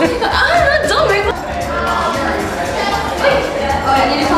ah, don't make. Oh, I need to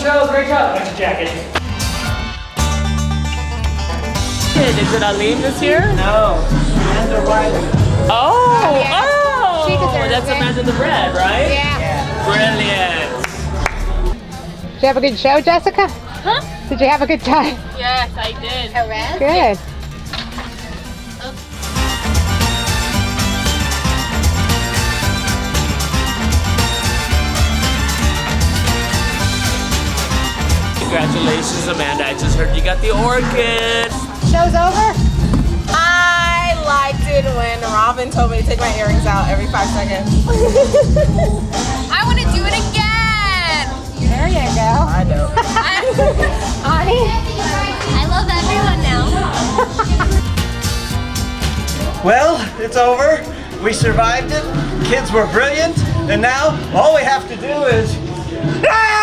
show. Great job. Nice jacket. Is it Aline this year? No. Amanda Wiley. Oh, yeah. oh! She deserves oh, That's it. Amanda the Bread, right? Yeah. Brilliant. Did you have a good show, Jessica? Huh? Did you have a good time? Yes, I did. Good. Congratulations, Amanda. I just heard you got the orchid. Show's over? I liked it when Robin told me to take my earrings out every five seconds. I want to do it again. There you go. I know. Ani? I love everyone now. Well, it's over. We survived it. Kids were brilliant. And now all we have to do is. Ah!